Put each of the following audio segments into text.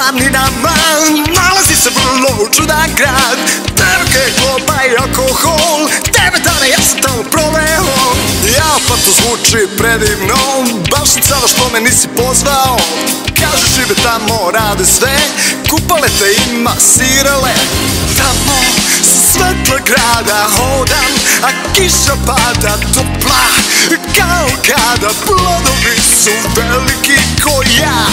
planinama Nalazi se vrlo čudan grad. Devke, globa i alkohol Devet dana ja sam tamo proveo Ja pa to zvuči predivno. Baš sam sada što me nisi pozvao. Kažu žive tamo, rade sve. Kupalete ima sirale. Tamo sa svetla grada hodam A kiša pada topla. Kao kada plodovi su veliki ko ja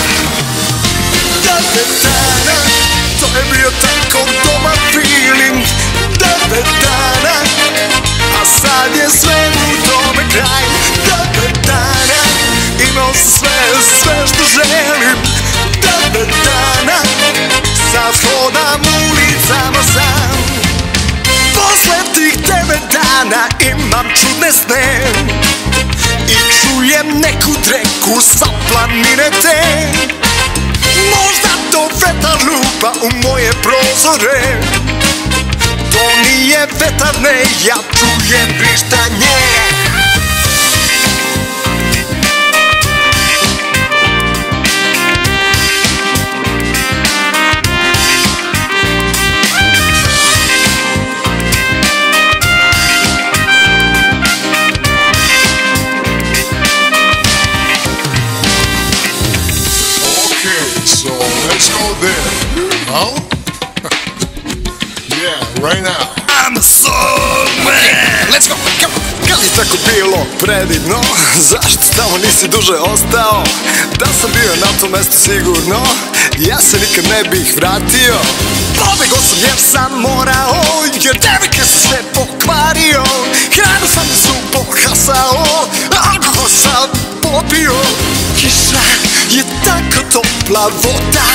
dana imam čudne sne I čujem neku dreku sa planine te. Možda to vetar lupa u moje prozore To nije vetar, ne, ja čujem vrištanje go there. Now? yeah, right now. I'm so mad Let's go. Come on. Kad je tako bilo predivno Zašto tamo nisi duže ostao Da sam bio na tom mestu sigurno Ja se nikad ne bih vratio Pobego sam jer sam morao Jer devike sam sve pokvario Hranu sam su pohasao Alkohol sam popio Kiša je tako topla voda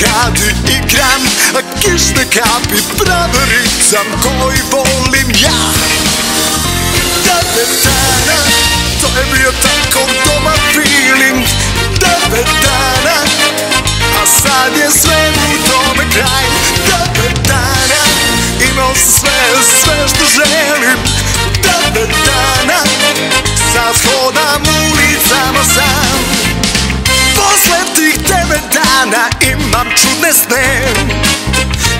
kad igram kišne kapi pravi ritam Koji volim ja. Devet dana, to je bio tako dobar feeling. Devet dana, a sad je sve u tome kraj. Devet dana, imao sam sve, sve što želim. Devet dana, sad hodam ulicama sam. Posle tih devet dana imam čudne sne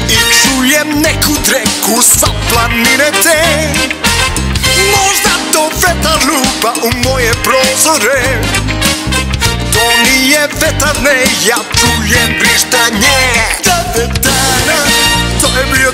I čujem neku dreku sa planine te. Možda to vetar lupa u moje prozore. To nije vetar, ne, ja čujem vrištanje. Devet dana, to je bio